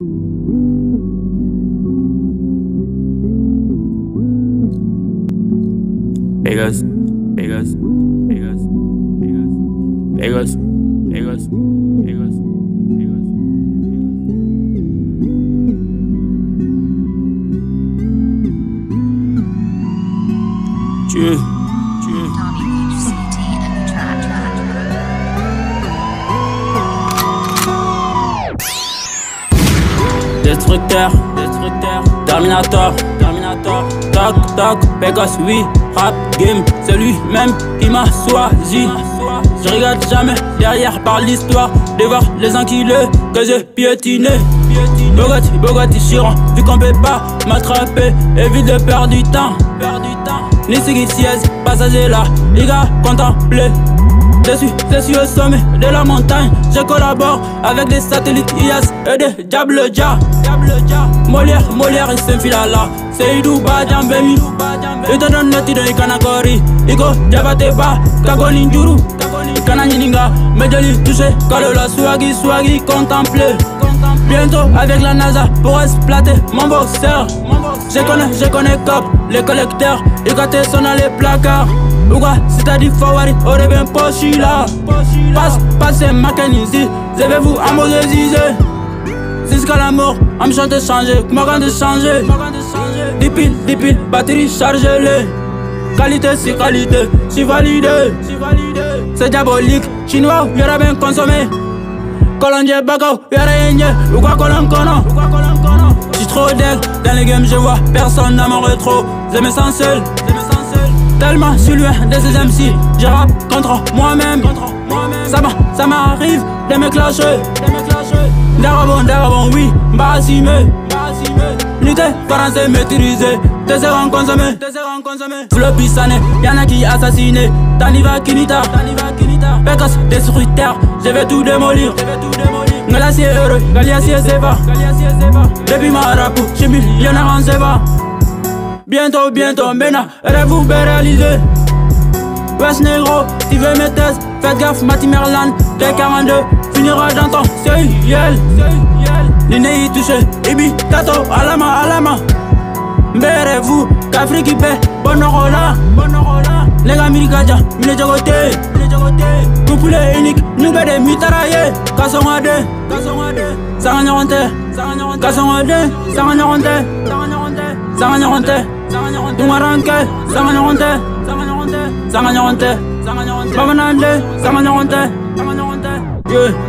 Hey guys, hey guys, hey guys, hey guys, hey guys, hey guys, hey guys. Cheers. Destructeur, destructeur, Terminator, Terminator, toc, toc, Pegasus, oui, rap, game, c'est lui-même qui m'a choisi. Je regarde jamais derrière par l'histoire de voir les enculés que j'ai piétinés. Bogatti, Bogatti, Chiron, vu qu'on peut pas m'attraper, évite de perdre du temps. Ni siège, passager là, les gars, contemplez. Je suis, je suis au sommet de la montagne. Je collabore avec des satellites IAS et des Diable Dia. Molière, Molière, il s'enfile là. C'est Idou Badjambemi. Il te donne notre idée, Kanakori. Iko, Diabateba, Kagoni Njuru. Kananininga, Medjoli touché. Kalola, Swagi, Swagi, contemplé. Bientôt avec la NASA pour exploiter mon boxeur. Je connais, je connais Cop, les collecteurs. Sont dans les placards. C'est-à-dire Fawari, Oreben Pochila. Passe, passez mécanisé, je vais vous amortiser. Jusqu'à la mort, à me chanter changer, quand de changer. Des piles, batterie chargée. Qualité, c'est qualité, c'est validé. C'est diabolique, chinois, y'aura bien consommé. Colombien, Bagao, y'aura rien, ou quoi Colombono. J'suis trop dead, dans les games, je vois personne dans mon rétro. Je me sens seul, Tellement je suis loin de ces MC, je rappe contre moi-même. Ça ça m'arrive de me clasher. Darabon, darabon, oui, m'assumer. Lutter, français maîtrisé, tes erreurs consommées. Floppy sané, y'en a qui assassiné. Taniva Kinita, Pécasse, destructeur, je vais tout démolir. Glacier heureux, Galiacier c'est pas. Depuis ma rap, j'suis millionnaire en Seba. Bientôt, bientôt, maintenant, rêve vous réaliser. Wesh négro, tu veux mes tests, faites gaffe, Mati Merlan, T42, finira dans ton ciel. L'iné touché, Ibi, Tato, Alama, Alama. Mbere vous, Kafri qui paie, Bonorola, Bonorola. Les gars, Mirikaja, Mine Jogote, Couple unique, nous bede, Mitaraye, Ungaranke, sanga nyonte, sanga nyonte, sanga nyonte, sanga Yeah.